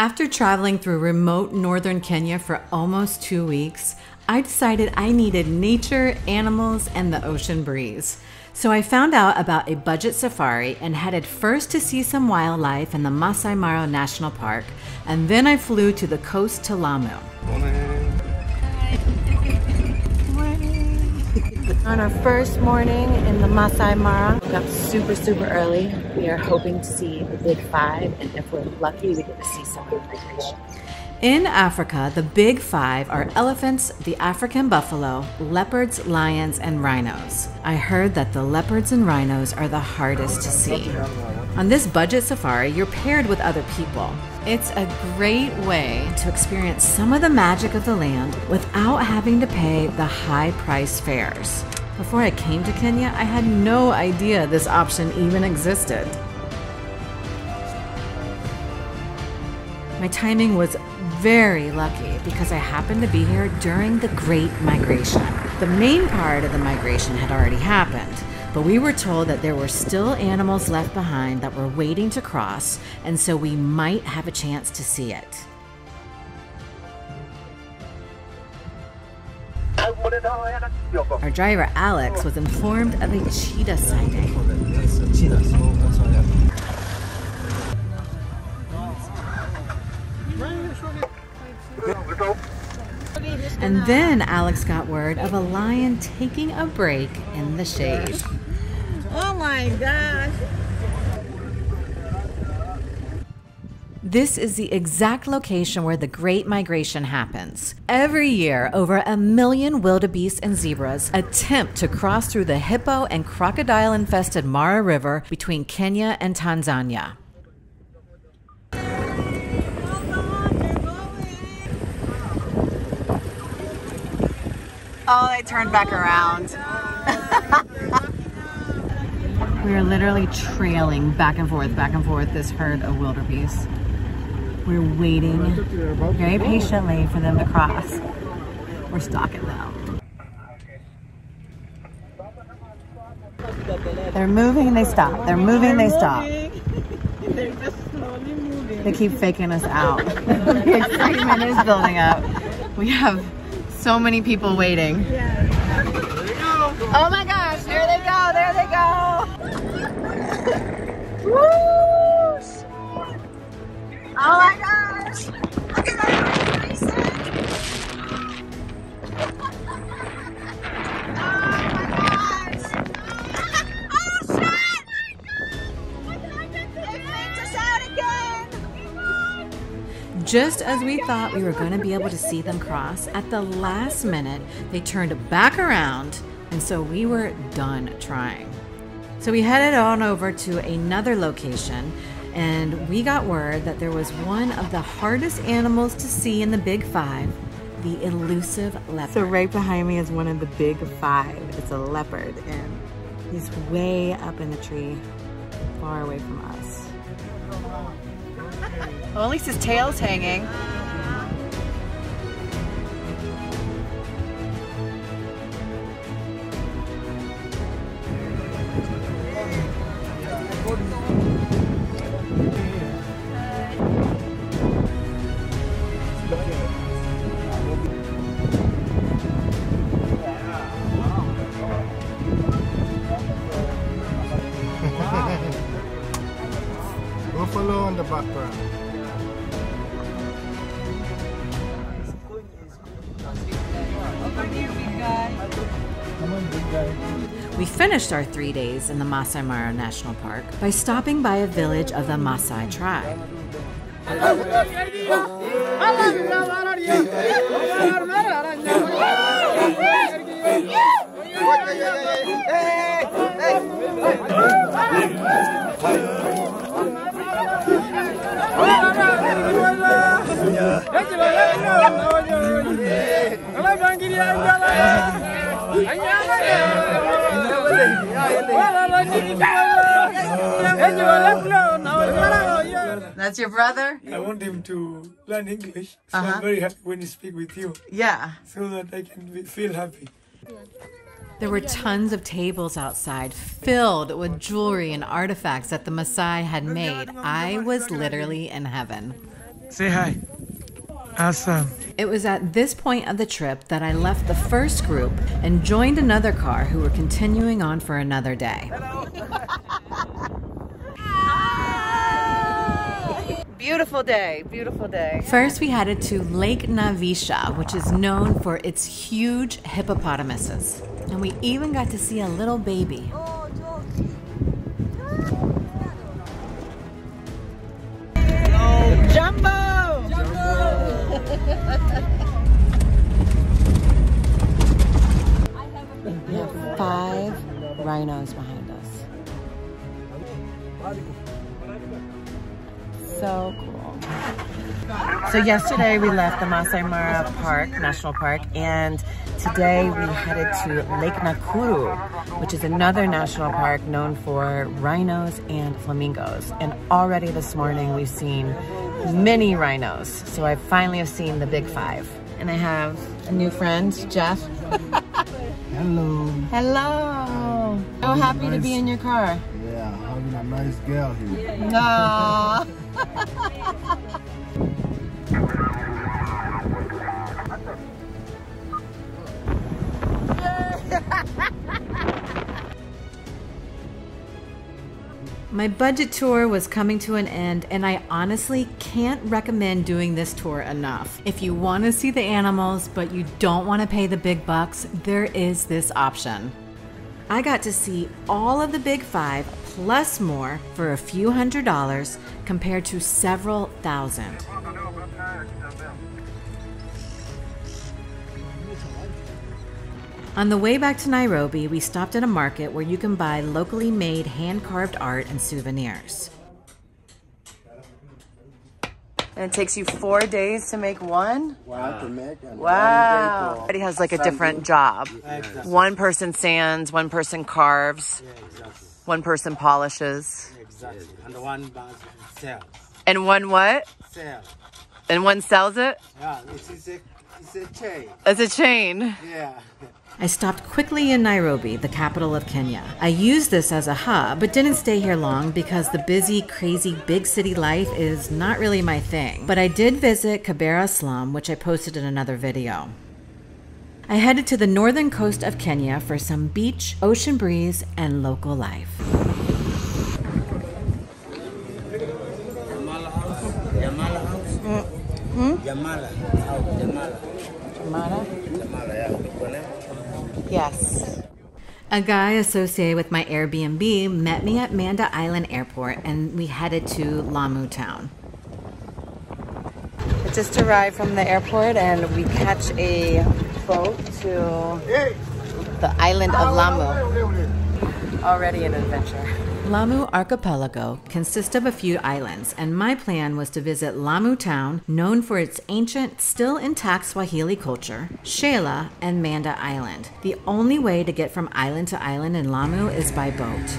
After traveling through remote northern Kenya for almost two weeks, I decided I needed nature, animals, and the ocean breeze. So I found out about a budget safari and headed first to see some wildlife in the Masai Mara National Park, and then I flew to the coast to Lamu. On our first morning in the Masai Mara, we got super, super early. We are hoping to see the big five, and if we're lucky, we get to see some of the migration. In Africa, the big five are elephants, the African buffalo, leopards, lions, and rhinos. I heard that the leopards and rhinos are the hardest to see. On this budget safari, you're paired with other people. It's a great way to experience some of the magic of the land without having to pay the high price fares. Before I came to Kenya, I had no idea this option even existed. My timing was very lucky because I happened to be here during the Great Migration. The main part of the migration had already happened, but we were told that there were still animals left behind that were waiting to cross, and so we might have a chance to see it. Our driver Alex was informed of a cheetah sighting. And then Alex got word of a lion taking a break in the shade. Oh my gosh. This is the exact location where the Great Migration happens. Every year, over a million wildebeest and zebras attempt to cross through the hippo and crocodile infested Mara River between Kenya and Tanzania. Oh, they turned back around. We are literally trailing back and forth, back and forth this herd of wildebeest. We're waiting very patiently for them to cross. We're stalking them. They're moving, and they stop. They're moving, and they stop. They're just slowly moving. They keep faking us out. the excitement is building up. We have so many people waiting. Oh my gosh, there they go, there they go. Whoosh. Oh my gosh. Just as we thought we were going to be able to see them cross, at the last minute, they turned back around, and so we were done trying. So we headed on over to another location, and we got word that there was one of the hardest animals to see in the Big Five the elusive leopard. So, right behind me is one of the Big Five. It's a leopard, and he's way up in the tree, far away from us. Well, at least his tail's hanging. Buffalo in the background. We finished our three days in the Masai Mara National Park by stopping by a village of the Maasai tribe. That's your brother? I want him to learn English. So Uh-huh. I'm very happy when he speak with you, Yeah. so that I can feel happy. There were tons of tables outside filled with jewelry and artifacts that the Maasai had made. I was literally in heaven. Say hi. Awesome. It was at this point of the trip that I left the first group and joined another car who were continuing on for another day. Beautiful day, beautiful day. First, we headed to Lake Naivasha, which is known for its huge hippopotamuses. And we even got to see a little baby. Jumbo! We have five rhinos behind us. So cool. So yesterday we left the Masai Mara Park, National Park, and today we headed to Lake Nakuru, which is another national park known for rhinos and flamingos. And already this morning we've seen many rhinos. So I finally have seen the big five. And I have a new friend, Jeff. Hello. Hello. So happy to be in your car. Yeah, having a nice girl here. No. My budget tour was coming to an end, and I honestly can't recommend doing this tour enough. If you want to see the animals, but you don't want to pay the big bucks, there is this option. I got to see all of the big five plus more for a few hundred dollars compared to several thousand. On the way back to Nairobi, we stopped at a market where you can buy locally made hand carved art and souvenirs. And it takes you four days to make one? Wow. To make and Wow. Everybody has like a different job. One person sands, one person carves, one person polishes. Exactly. And one bus sell. And one what? Sell. And one sells it? Yeah, it's, it's a it's a chain. It's a chain. Yeah. I stopped quickly in Nairobi, the capital of Kenya. I used this as a hub, but didn't stay here long because the busy, crazy, big city life is not really my thing. But I did visit Kibera slum, which I posted in another video. I headed to the northern coast of Kenya for some beach, ocean breeze, and local life. Yamala house. Yamala house. Hmm? Yamala house. Yamala. Amana? Yamala, yeah. The corner. Yes. A guy associated with my Airbnb met me at Manda Island Airport and we headed to Lamu town. We just arrived from the airport and we catch a boat to the island of Lamu. Already an adventure. Lamu Archipelago consists of a few islands, and my plan was to visit Lamu town, known for its ancient, still intact Swahili culture, Shela, and Manda Island. The only way to get from island to island in Lamu is by boat.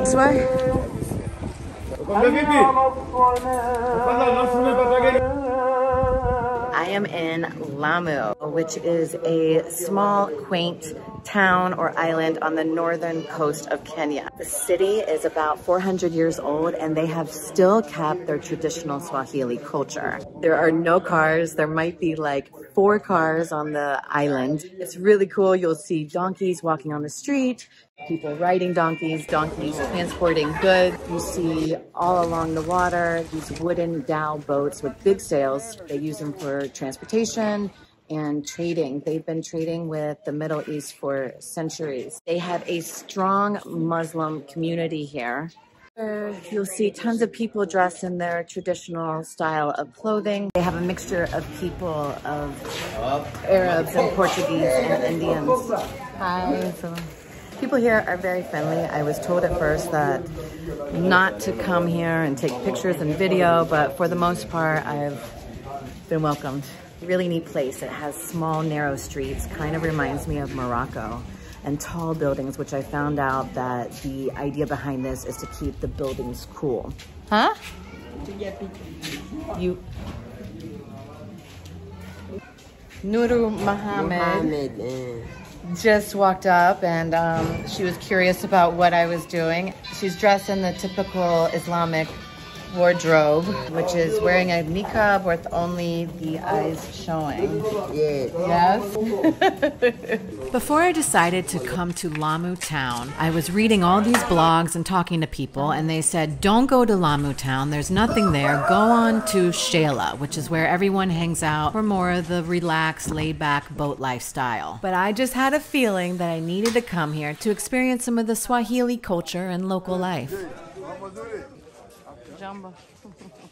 This way? I am in Lamu, which is a small, quaint town or island on the northern coast of Kenya. The city is about 400 years old and they have still kept their traditional Swahili culture. There are no cars. There might be like four cars on the island. It's really cool. You'll see donkeys walking on the street, people riding donkeys, donkeys transporting goods. You see all along the water these wooden dhow boats with big sails. They use them for transportation and trading. They've been trading with the Middle East for centuries. They have a strong Muslim community here. You'll see tons of people dressed in their traditional style of clothing. They have a mixture of people of Arabs and Portuguese and Indians. Hi. People here are very friendly. I was told at first that not to come here and take pictures and video, but for the most part, I've been welcomed. Really neat place. It has small, narrow streets. Kind of reminds me of Morocco. And tall buildings, which I found out that the idea behind this is to keep the buildings cool. Huh? You. Nuru Mohammed. Just walked up and um, she was curious about what I was doing. She's dressed in the typical Islamic wardrobe, which is wearing a niqab with only the eyes showing. Yes. Before I decided to come to Lamu Town, I was reading all these blogs and talking to people, and they said, Don't go to Lamu Town, there's nothing there. Go on to Shela, which is where everyone hangs out for more of the relaxed, laid back boat lifestyle. But I just had a feeling that I needed to come here to experience some of the Swahili culture and local life. Jumbo.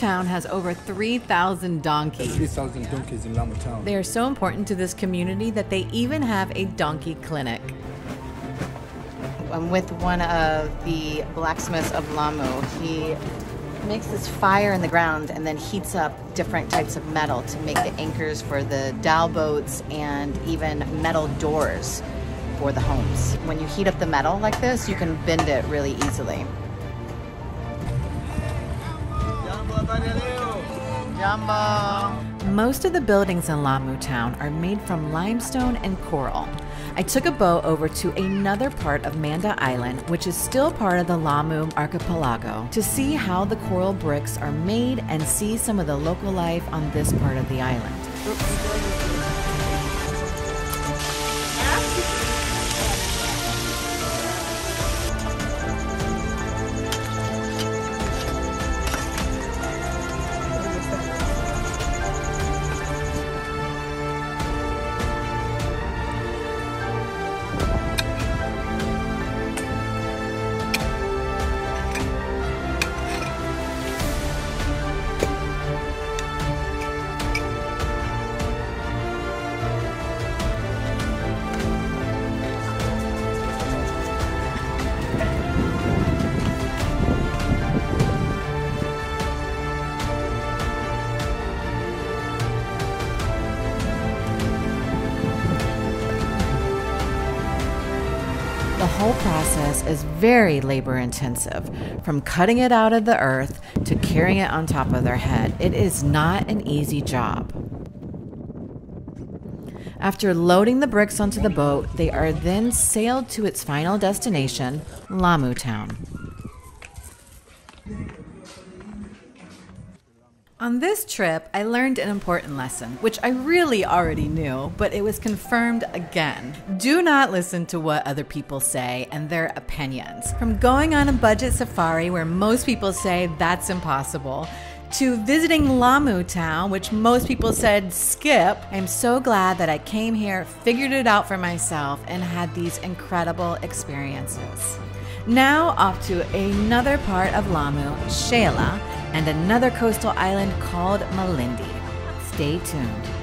Town has over 3,000 donkeys. 3,000 donkeys in Lamu Town. They are so important to this community that they even have a donkey clinic. I'm with one of the blacksmiths of Lamu. He makes this fire in the ground and then heats up different types of metal to make the anchors for the dhow boats and even metal doors for the homes. When you heat up the metal like this, you can bend it really easily. Most of the buildings in Lamu Town are made from limestone and coral. I took a boat over to another part of Manda Island, which is still part of the Lamu archipelago, to see how the coral bricks are made and see some of the local life on this part of the island. Is very labor intensive, from cutting it out of the earth to carrying it on top of their head. It is not an easy job. After loading the bricks onto the boat, they are then sailed to its final destination, Lamu Town. On this trip, I learned an important lesson, which I really already knew, but it was confirmed again. Do not listen to what other people say and their opinions. From going on a budget safari where most people say that's impossible, to visiting Lamu Town, which most people said skip, I'm so glad that I came here, figured it out for myself, and had these incredible experiences. Now, off to another part of Lamu, Shela, and another coastal island called Malindi. Stay tuned.